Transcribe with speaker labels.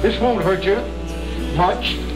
Speaker 1: This won't hurt you much.